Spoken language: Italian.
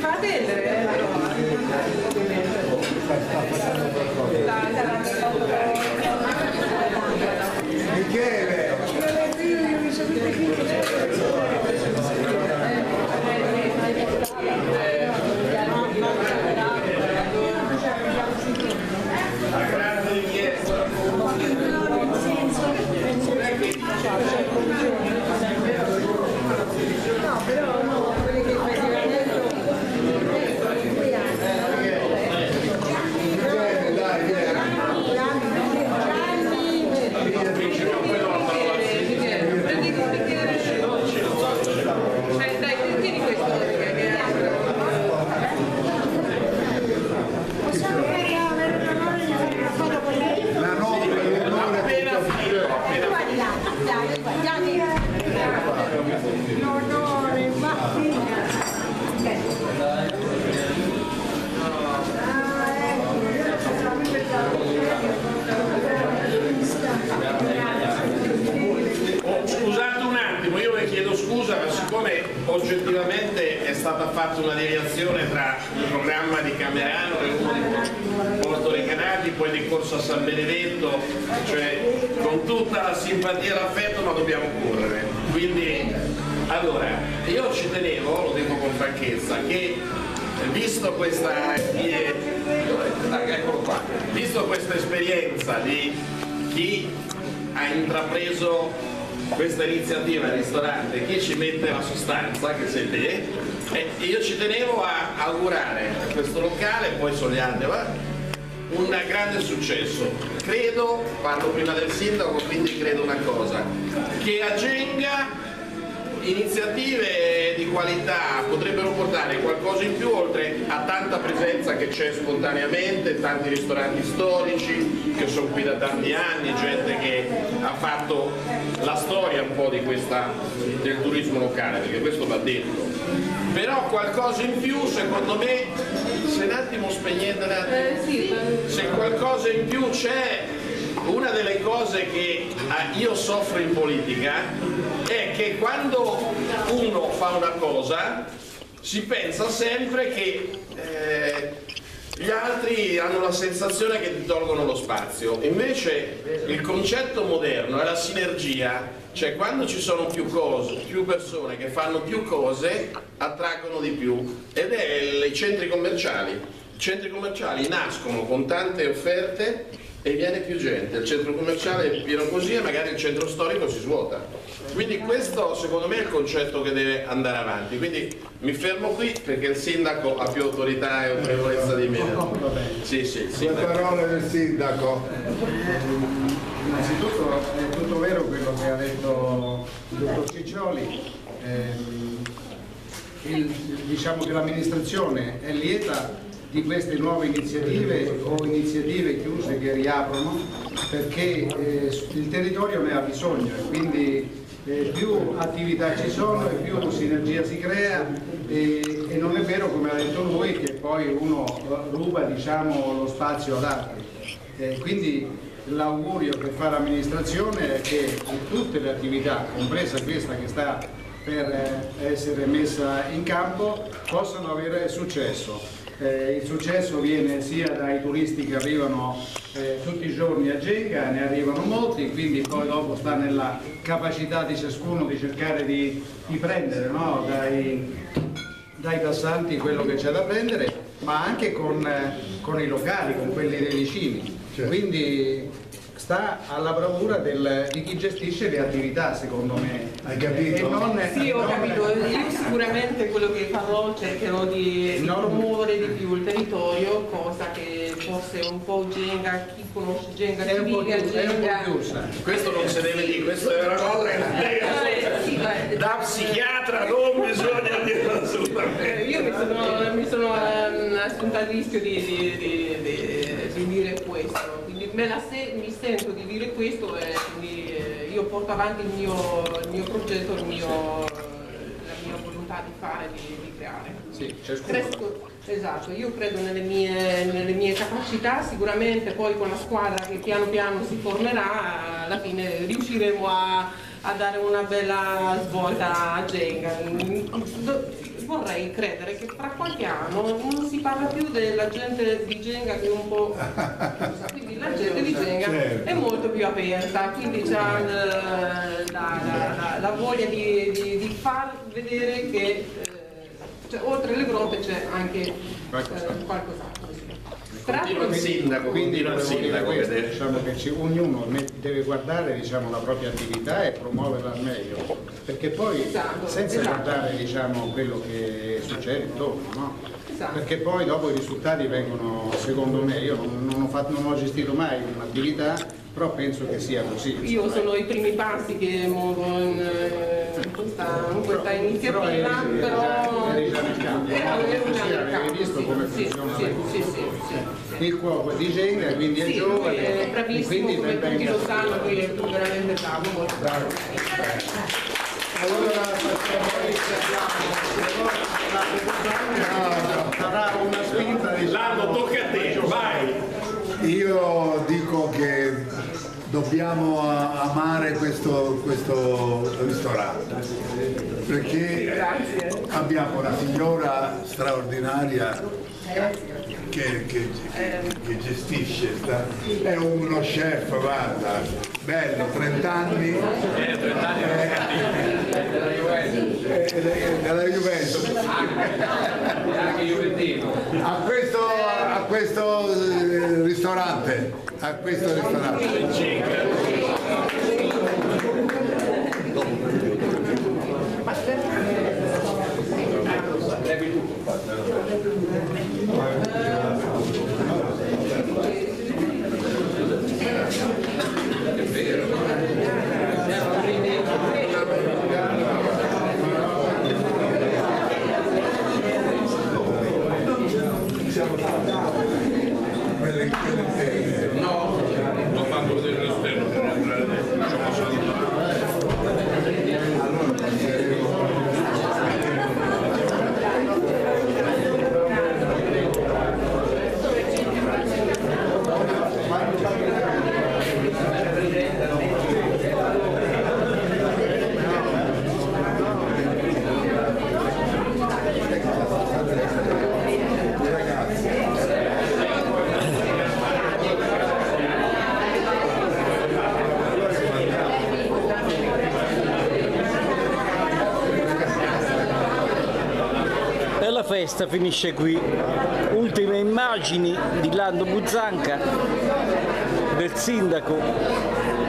cadere. Oggettivamente è stata fatta una deviazione tra il programma di Camerano e uno di Porto Recanati, poi di Corso a San Benedetto, cioè con tutta la simpatia e l'affetto ma dobbiamo correre. Quindi, allora, io ci tenevo, lo dico con franchezza, che visto questa, eh, qua, visto questa esperienza di chi ha intrapreso questa iniziativa ristorante, chi ci mette la sostanza, che sei te, e io ci tenevo a augurare a questo locale, poi altri, un grande successo. Credo, parlo prima del sindaco, quindi credo una cosa, che a Genga iniziative di qualità potrebbero portare qualcosa in più oltre a tanta presenza che c'è spontaneamente, tanti ristoranti storici che sono qui da tanti anni, gente che ha fatto la storia un po' di questa, del turismo locale, perché questo va detto. Però qualcosa in più secondo me, se un attimo spegnete un attimo, se qualcosa in più c'è una delle cose che ah, io soffro in politica è che quando uno fa una cosa si pensa sempre che eh, gli altri hanno la sensazione che ti tolgono lo spazio, invece il concetto moderno è la sinergia, cioè quando ci sono più, cose, più persone che fanno più cose attraggono di più. Ed è i centri commerciali. I centri commerciali nascono con tante offerte e viene più gente, il centro commerciale è pieno così e magari il centro storico si svuota. Quindi questo secondo me è il concetto che deve andare avanti, quindi mi fermo qui perché il sindaco ha più autorità e autorevolezza di me. Sì, sì, Le parole del sindaco. Innanzitutto è tutto vero quello che ha detto il dottor Ciccioli. Eh, il, diciamo che l'amministrazione è lieta di queste nuove iniziative o iniziative chiuse che riaprono perché eh, il territorio ne ha bisogno e quindi eh, più attività ci sono e più sinergia si crea e, e, non è vero come ha detto lui che poi uno ruba diciamo, lo spazio ad altri. Eh, quindi l'augurio che fa l'amministrazione è che tutte le attività, compresa questa che sta per eh, essere messa in campo, possano avere successo eh, il successo viene sia dai turisti che arrivano eh, tutti i giorni a Genga, ne arrivano molti, quindi poi dopo sta nella capacità di ciascuno di cercare di, di prendere no? dai, dai, passanti quello che c'è da prendere, ma anche con, eh, con, i locali, con quelli dei vicini. Certo. Quindi sta alla bravura del, di chi gestisce le attività secondo me. Hai capito? Non, sì ho capito. io sicuramente quello che farò cercherò di, di promuovere di più il territorio cosa che forse un po' Genga chi conosce Genga è un po' Genga questo non si deve dire questo è una cosa che da psichiatra non bisogna dire assolutamente. Io mi sono, mi sono um, assunta il rischio di, di, di, di dire questo. Me la se mi sento di dire questo e quindi eh, io porto avanti il mio, il mio progetto, il mio, la mia volontà di fare, di, di creare. Sì, Credo, esatto, io credo nelle mie, nelle mie, capacità, sicuramente poi con la squadra che piano piano si formerà, alla fine riusciremo a, a dare una bella svolta a Jenga vorrei credere che fra qualche anno non si parla più della gente di Genga che è un po' quindi la gente di Genga certo. è molto più aperta, quindi c'ha la, la, la, la, voglia di, di, di, far vedere che eh, cioè, oltre le grotte c'è anche eh, qualcos'altro. Continua il sindaco, quindi il sindaco questo, diciamo che ci, ognuno deve guardare diciamo, la propria attività e promuoverla al meglio, perché poi esatto, senza esatto. guardare diciamo, quello che succede intorno, no? esatto. perché poi dopo i risultati vengono, secondo me, io non, non, ho, fatto, non ho, gestito mai un'attività, però penso che sia così. Io sono i primi passi che muovo in, in questa, in questa iniziativa, però... Eri già nel campo, avevi visto come funziona sì, sì, sì, sì, Il cuoco è di Genga, quindi è giovane. È bravissimo, come tutti lo sanno, quindi è veramente bravo, molto bravo. Allora facciamo la sarà una spinta di Lando, tocca a te, vai! Io dico che dobbiamo a- amare questo, questo ristorante perché abbiamo una signora straordinaria che, che- che gestisce, sta- è uno chef, guarda, bello, 30 anni, eh, eh, della Juventus. A questo, a questo eh, ristorante, a questo ristorante. La festa finisce qui. Ultime immagini di Lando Buzzanca, del sindaco